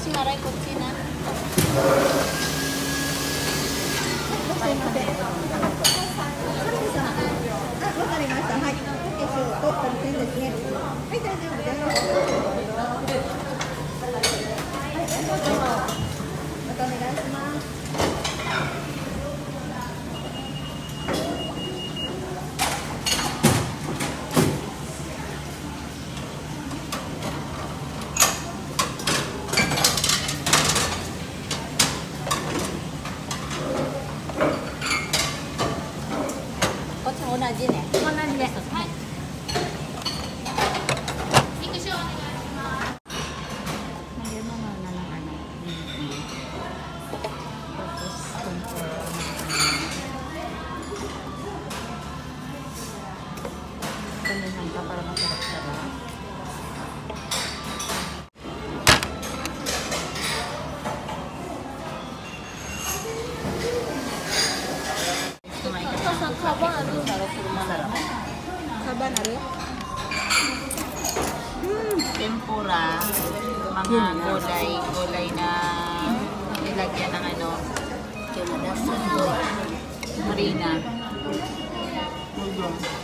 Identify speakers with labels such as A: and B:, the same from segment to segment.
A: おしまらいこっちな。 Ka na. Sarap masarap.
B: Saba na rin.
A: tempura, mga gulay, gulay na nilagyan ng ano, harina. Udon.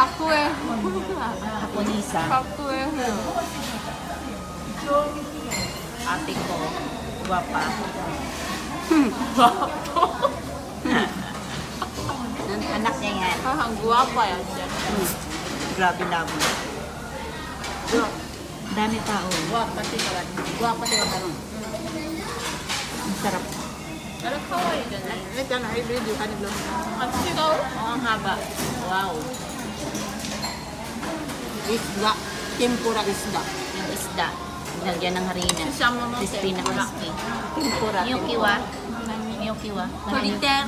A: 갖고
B: 해.
A: 갖고 니사. 갖고 해. 아티코 와파. 와파. Anaknya nga.
B: Parang Anaknya yan siya.
A: Hmm. Grabe na ako. Dami tao. Guwapa si Karan. Guwapa si Karan. Ang sarap.
B: Pero kawaii dyan.
A: Ito na, i-video ka ni Blom.
B: Ang sigaw?
A: Oo, haba. Wow isda, tempura isda. Yung isda, Lagyan ng harina.
B: Kasama mo
A: Crispy
B: tempura.
A: crispy. Tempura. Toriter.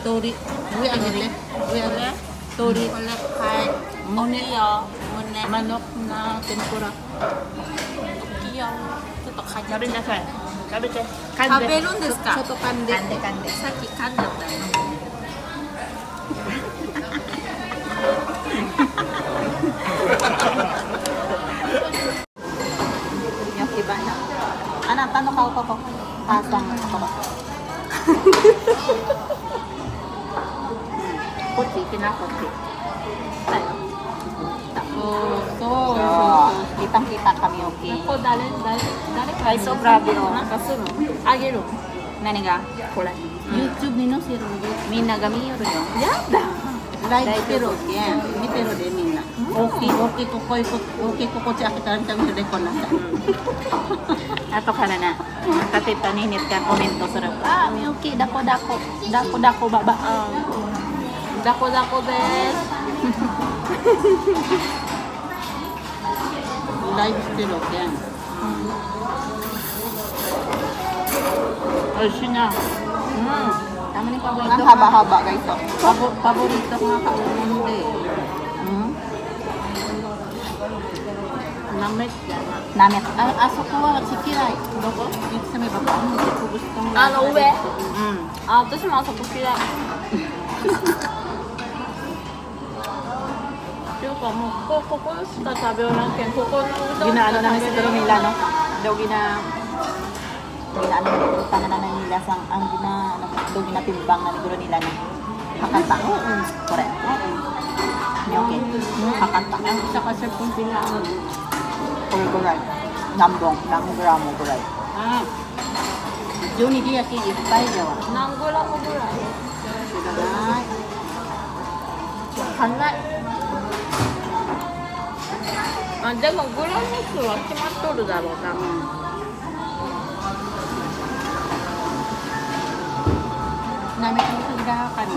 A: Tori. Uy, ano? Tori. Manok na tempura.
B: Tokiyo. Totokan.
A: Sabi na saan? Sabi ka.
B: Kande. Rin ka?
A: Soto kande. Kande, ano ka ako ko? Asang ako ko. Kotsi, kinakotsi. Ano? Tapos, so, so, kitang-kita kami, okay?
B: Ako, dali, dali, dali.
A: Ay, so grabe, oh.
B: Kaso, no? Agero.
A: Nani ga? Kulay.
B: YouTube ni no, si Rogi.
A: Minagami yun,
B: no? Yada!
A: Like, pero, yeah. Ni pero, de, eh. ni. Okay, okay ko ko, okay ko ko siya kita ng tangyo ko na. Ato ka na na. Tatip taninit ka komento sa rap. Ah, may okay, dako dako. Dako dako baba.
B: Um, dako dako bes.
A: Live still okay. Ay, siya Mm. Tama ni paborito. Ang haba-haba guys. Oh. Paborito ko nga kaulong eh. Namet jalan. Namet. Ah, Asok ko wala si Kirai. Doko? Dito sa may baba. Ano, hindi ko
B: gusto ano,
A: mm.
B: ah, mo. Ano uwi? Ah, to si Masok ko Kirai. Yuko mo. Koko ko sa tabi o lang ken. Koko no.
A: Ginaano
B: na sa
A: pero no. Daw gina ginaano na na nila sang ang gina ano daw ginatimbang na niguro nila no. Hakanta. Oo. Correct. Okay. Hakanta.
B: Ang isa kasi kung pinaano
A: Correct. Nambong. Nang gramo, correct. Ah. Juni dia ki ippay jawa.
B: 何グラムぐらい
A: Ay.
B: 足んないあでもグラム数は決まっとるだろうな
A: Namin ang sagdakan.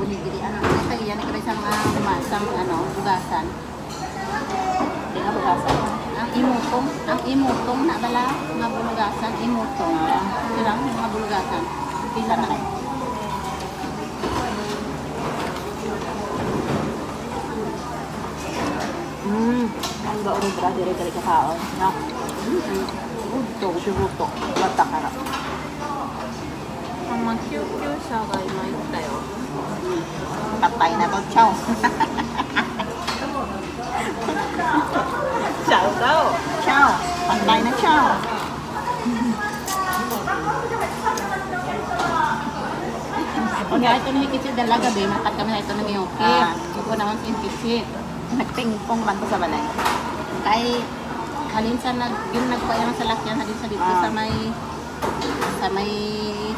A: Bunigiri ano. Kaya yan kaya isang uh, masang ano, bugasan. Kinabukasan.
C: Ang imutong, ang imutong na dala, mga bulugasan, imutong. Pirang ah. mga bulugasan. Pila na kayo.
A: Mmm, ang gaurog ra, dire gali kakaon.
B: Na, mmm, gusto, siruto, matakarap. Ang mag-cute-cute siya kay Mike tayo.
A: Patay na to, chow.
B: Daw
A: Chow. Patay na chow.
C: Nga ito ni Kitsi dalaga, be, makat kami na ito ng Miyoki.
A: Ah.
C: Ito naman si Kitsi.
A: Nagpingpong man sa balay.
C: Kay halin sa nag yung nagpayang sa lakyan halin sa dito
A: Ah.
C: sa may sa may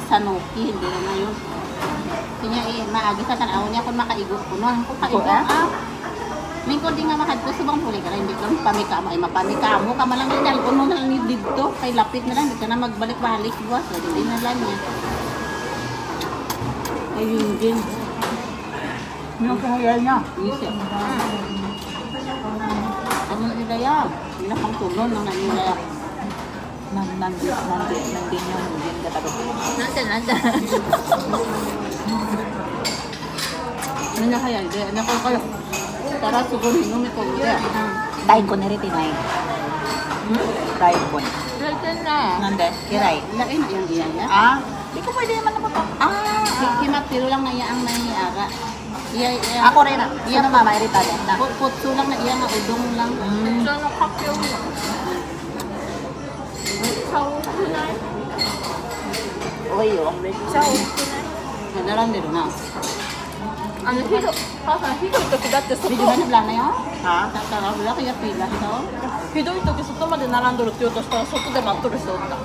C: Sanoki hindi na na yun kanya eh maagi sa tanaw niya kung makaigot ko no kung kaigot
A: Ako, ah?
C: Mingko di nga makadto subang huli ka na hindi ka pamikamo ay mapamikamo ka malang ni dalgon mo na lang ni dito kay lapit na lang hindi ka na magbalik-balik buwas so hindi na lang niya ayun din
A: Yung kungayal niya.
C: Isip. Ano nila yan? Hindi na pang tulon ng nila yan.
A: Nang nandi nandi nandi yung din katabi.
C: Nasa, nasa. Ano na kaya? Hindi, ano ko kayo? Tara, siguro minum ito. Hindi.
A: Dahil ko na rin tinay.
C: Hmm?
A: Dahil ko.
C: Lalatan na.
A: Nande, kiray.
C: Laki na yung iyan niya.
A: Ah, di ko pwede naman na Ah,
C: Kimatiro lang na iya ang nangyara. Iya, iya.
A: ako rin na. Iya na mama, irritado na.
C: Put- Putso lang na iya nga udong lang.
A: Mm.
B: その発表もめっちゃ多くない
A: Okay yun.
B: めっちゃ多くな あのひど母さんひどい時だって外
C: Video na nabla na yun?
A: Ha?
C: Tatara, wala kaya pila to.
B: ひどい時外まで並んどるって言おうとしたら外で待っとる人おった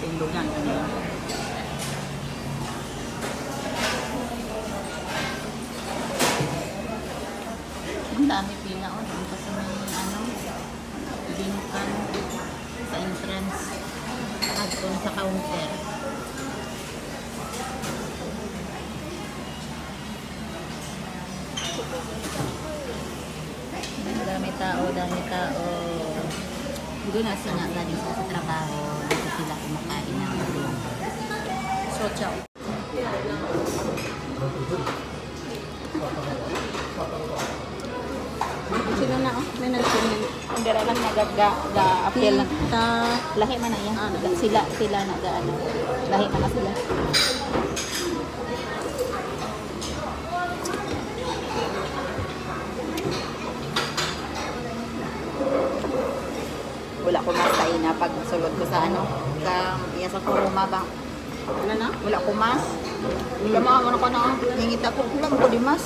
A: Tindog yan.
C: Sa counter. Dami tao, dami tao. Doon na sila galing sa trabaho. Dito sila kumakain ng doon. So, ciao. Sino na oh? May nagsinig.
A: Hindi rin lang nag-appeal na.
C: Tita.
A: Lahi man na yan.
C: Ah,
A: Sila, sila na ano. Lahi man na sila. Wala ko mas sa ina pag sulod ko sa ano. Sa iya sa kuruma ba.
C: Ano na?
A: Wala ko mas. Wala mga ano ko na. Ningita ko. Wala ko di mas.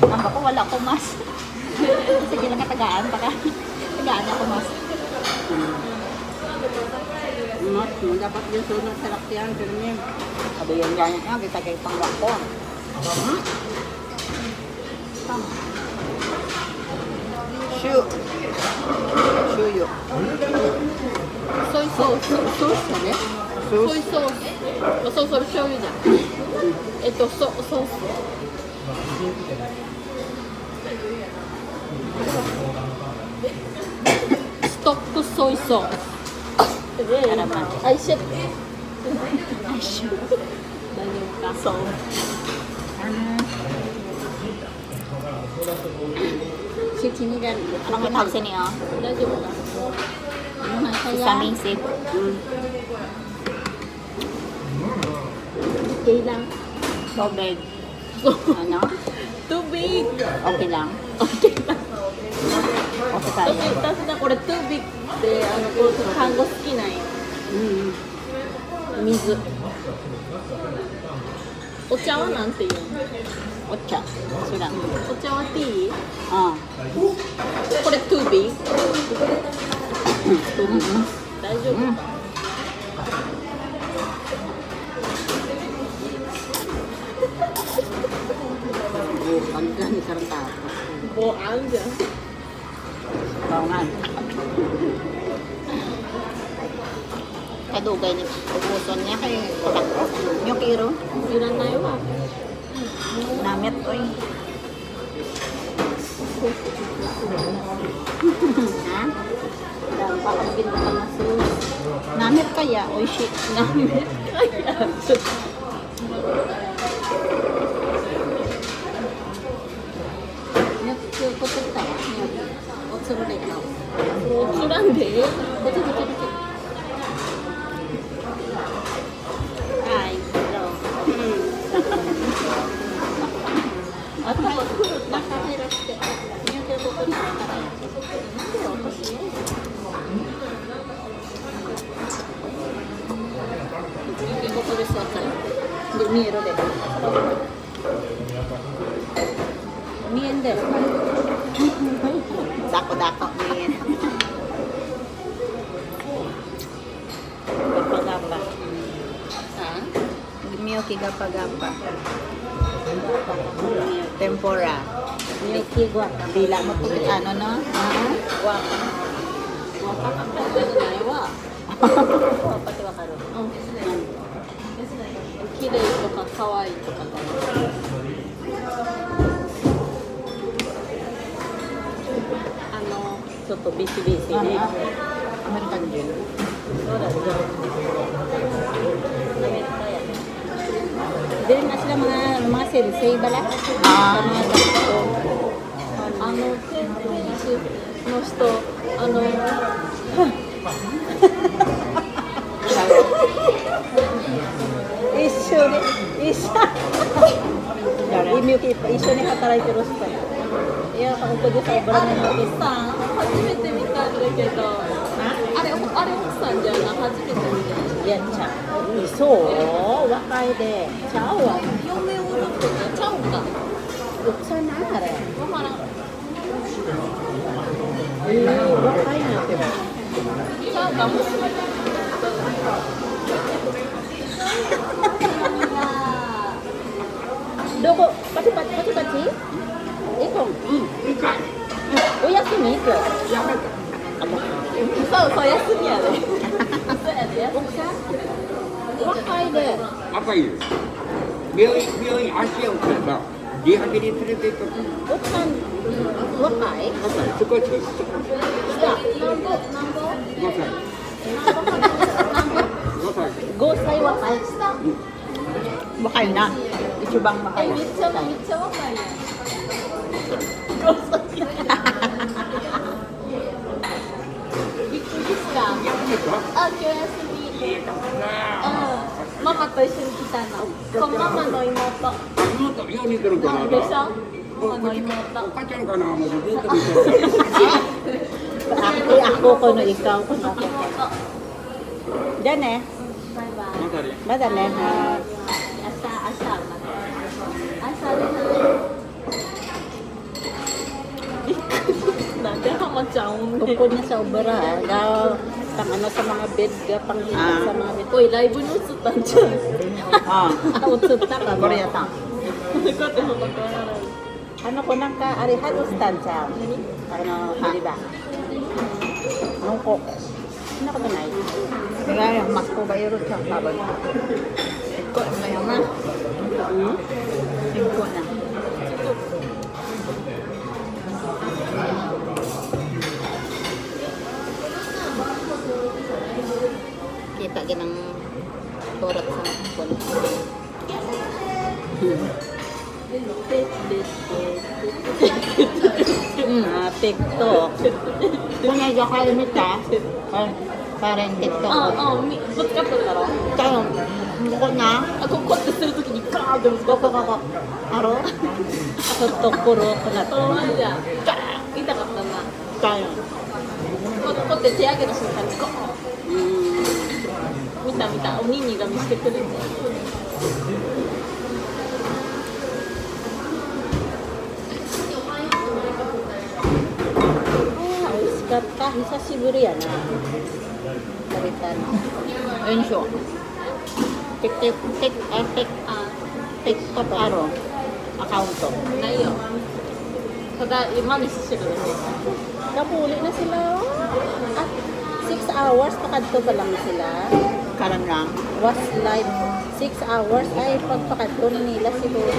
A: Ang ko wala ko mas. Sige lang katagaan pa ka. Tagaan ako mas.
C: Dapat yung sunod sa lakyan. Pero niya.
A: Sabi yan ganyan nga, kita kay panglako. Hmm? Shoe. Shoe
B: ス
C: ソースだね。
B: ソイソースそうそう醤油じゃんえっとソソース tocco soy sauce. I
A: should.
B: I should.
A: Bayo
C: Zucchini dan
A: Anong may tawag sa niyo? Isaming sip.
B: chị lang.
A: Tubig. Ano?
B: Tubig!
A: Okay lang.
B: Okay. 私私ねこれトゥービッってあのこの単語好きなんよ、
C: うん、
B: 水。お茶はなんていうの？
A: お茶。知らん。
B: お茶はティー？
A: ああ。
B: これトゥ
A: ービー、
B: 大丈夫、うん Saan dyan?
A: Bangan.
D: Kadugay ni Ubuson niya kay Katakro. Yung kiro.
B: Yun tayo ba?
D: Namit ko eh. ha?
B: Dahil baka maginta ka na sus.
D: Namit kaya? Oy shit,
B: namit kaya. つらんで。こっちこっちこっち。はい、あとは中減らして。入居ここにあるから。なんで私ね。入居ここで座ったら。で、見えるで。見えんだよ。
D: Dako-dako ni. Gapagapa. Miyo kigapagapa. Tempura.
B: ミルキーゴアカ。
D: Dila mo to ano no? Ah, Guapa.
B: 若かったじゃないわ。
D: Pati wakaru.
B: うん。綺麗とか可愛いとかだよ。あのちょっとビシビシで。
D: American gin.
B: そうだね。 Jadi masih mana rumah sel sel balak.
D: Ah.
B: Ano, si nosto, ano.
D: Isyo ni, isa. Imiuki, isyo ni katarai terus pa.
B: いや、ここでさ、ブランドの。初めて見たんだけど。弁ちゃん。そう？若
D: いで。ちゃうわ。
B: 嫁をってちゃうか。6歳なんあれ。分から
D: んえー、若いなっても。ち
B: ゃう
D: か
A: もどこ？パチパチパチパチ？えこん、うん、お休み？今日。やめたそうそう休みや
D: で、
B: ね Oksa? Wakkaydı. Akaydı. Beli, beli
A: aşağı uçurdu. Diğer bir
D: Bukan de tutun. Oksan, wakkay.
B: Wakkay,
D: çok
B: açı. Ya, nambo, nambo. Wakkay. Wakkay. Gosay wakkay. Wakkay na. Ichubang wakkay. Mitsa, mitsa wakkay. Gosay. した。あ、今日休み。うん。ママと一緒に来たの。そう、ママの妹。
A: 妹よう似てるかな
B: でしょママの妹。
A: お母ちゃんかなもうずっと見てる
D: Ako, ako ko no ikaw ko na.
B: 妹。
D: Diyan eh.
B: バイバイ。
A: またね
D: Madali ha.
B: 明日、明日、また。明日です。なんでハマちゃん
D: Bukod na sa obra ha. Daw, pang ano sa mga bed ga pang ah. sa mga bed.
B: Oy, live mo usot pa dyan.
D: Ah, usot ta ka, Korea ta. Ano ko nang kaarihan o hat ustan siya. Ano, hindi ba? Anong ko. Ano ko na ito? Kaya mas ko bayro sa tabag. Ikot na yun na. Singko na. Kita ginang turot sa kon. Hmm, ah, TikTok. Kung medyo kayo nita, ah, parang TikTok.
B: ああ、みぶつかっただろ
D: Tayo, ko na.
B: あ、ここってするときにガーンってぶつかっ
D: ko ko ko. Aro? TikTok puro ko na
B: た。そうなんじゃん。ガーン痛かったな。
D: tayo.
B: ここって手上げた瞬間にゴーン。見た見た。おにんにが見せてくれて。
D: Ah, usikat ka. Hisashiburi yan ah. Karitan. Ayun siya. Tik tik tik eh tik
B: あ、
D: TikTok aro. Account to.
B: ないよ。ただ、今にしてるだけ。
D: Kapuli na sila. At 6 hours, pakadto pa lang sila.
A: Karan lang.
D: was like 6 hours ay pagpakadto nila siguro.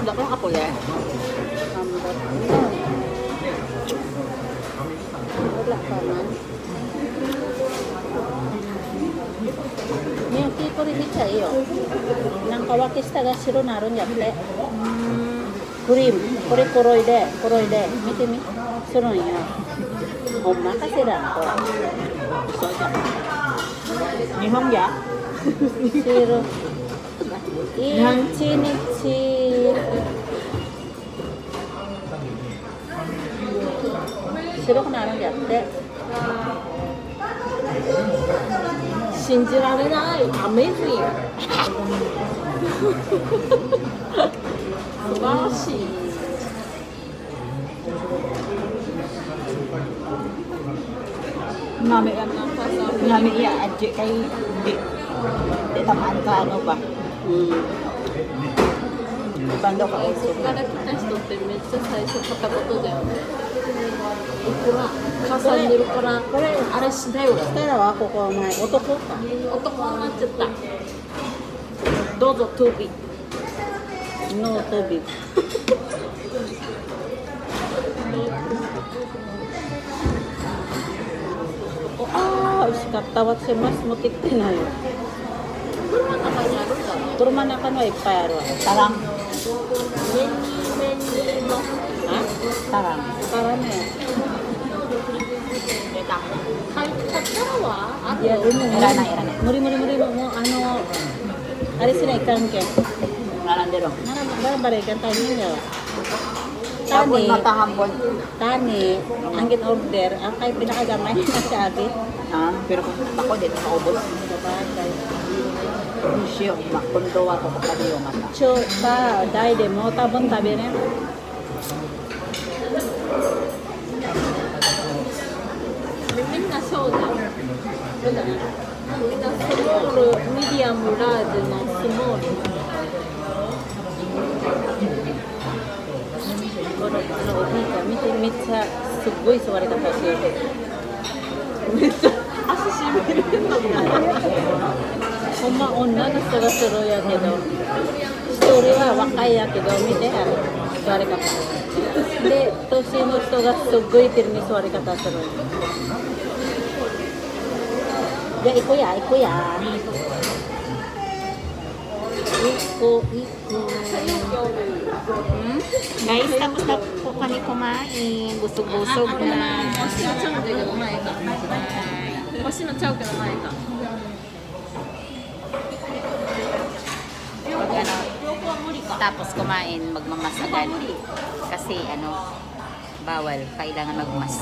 A: Wala kong apo yan.
D: Ambot. No. Wala pa man. Miyuki ko rin siya iyo. Nang kawakis taga siro naron yatte. Kurim, kore kuroy de, kuroy de. Miti mi, suro niya. Oma kasi ran ko.
A: So, siya. Nihong ya.
D: Siro. Ichi nichi. Siro ko naron yatte.
B: 信じられない。Amazing。素晴らしい。
A: Mami yan. Mami iya. Adje kay di. Di tamaan ka ano ba?
D: Hmm.
A: Uso.
B: こから来た人ってめっちゃ最初片言だよね。ほら、母さんいるから、
D: これ
B: あれしだよ。
D: したらはここお前男か
B: 男になっちゃった。どうぞ、トゥービー。
D: ノートビああ美味しかった。私マス持ってきてないよ。
B: 車の中にある
D: 車の中にはいっぱいあるわ。
A: タラン。
B: メニメニの
D: タ
B: ラ
D: ン。
A: タラ
D: ン。ね出たタったらは
A: い
D: やいらない
A: い
D: ら
A: な
D: い。無理無理無理も
A: うあのあれすら
D: い
A: かんけん。並ん
D: でろ。並んでバラバいかん
B: Tani, matahambon. Tani, ang in-order, ang kayo pinakagamay na sa Ha? Ah, pero ako din, makaubos. Sabagay. Siyo, makundawa ko pa yung mata. Siyo, pa, dahi din
D: mo, tabon tabi rin. Mimin na soda. Soda. Medium large na small. めっちゃすっごい座り方してるめっちゃ足しびれるほんま女の人がするやけど。一人は若いやけど見てあの座り方。で年の人がすっごい手に座り方する。じゃあ行こうや行こうや。Iko, Iko.
A: Hmm? Guys, tapos na po kami kumain. Busog-busog na. Pag ano, tapos kumain, magmamasagan. Kasi ano, bawal. Kailangan magmas.